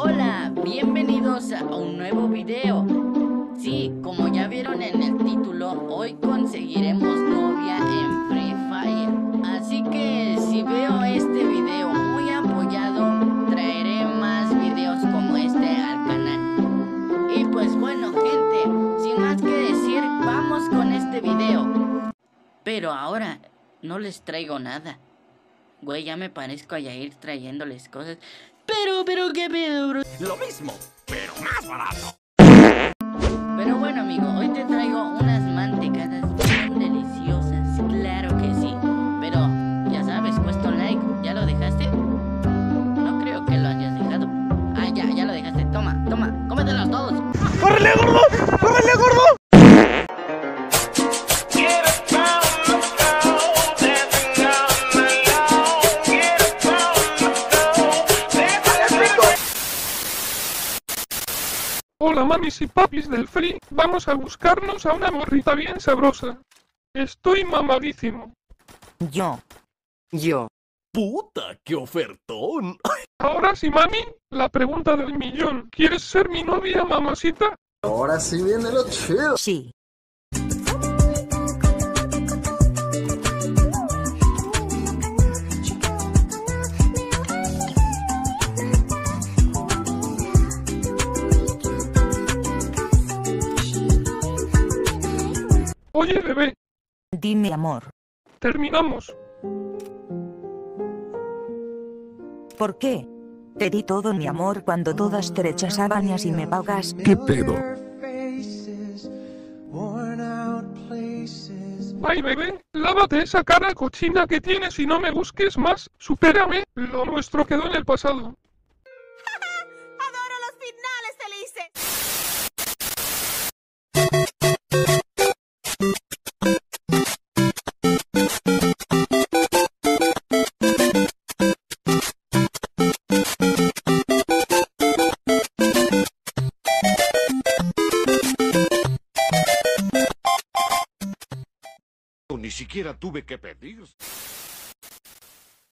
Hola, bienvenidos a un nuevo video. Sí, como ya vieron en el título, hoy conseguiremos novia en Free Fire. Así que si veo este video muy apoyado, traeré más videos como este al canal. Y pues bueno, gente, sin más que decir, vamos con este video. Pero ahora no les traigo nada. Güey, ya me parezco a Yair trayéndoles cosas. Pero, pero, qué pedo, bro. Lo mismo, pero más barato. Pero bueno, amigo, hoy te traigo unas mantecadas bien deliciosas. Claro que sí. Pero, ya sabes, cuesta un like. ¿Ya lo dejaste? No creo que lo hayas dejado. Ah, ya, ya lo dejaste. Toma, toma, cómetelos todos. ¡Córrele, gordo! ¡Córrele, gordo! Hola mamis y papis del free, vamos a buscarnos a una morrita bien sabrosa. Estoy mamadísimo. Yo. Yo. ¡Puta, qué ofertón! Ahora sí mami, la pregunta del millón. ¿Quieres ser mi novia mamacita? Ahora sí viene lo chido. Sí. Oye bebé, Dime amor. terminamos. ¿Por qué? Te di todo mi amor cuando todas te rechazaban y así me pagas. ¿Qué pedo? Ay bebé, lávate esa cara cochina que tienes y no me busques más. Supérame, lo nuestro quedó en el pasado. Ni siquiera tuve que pedir.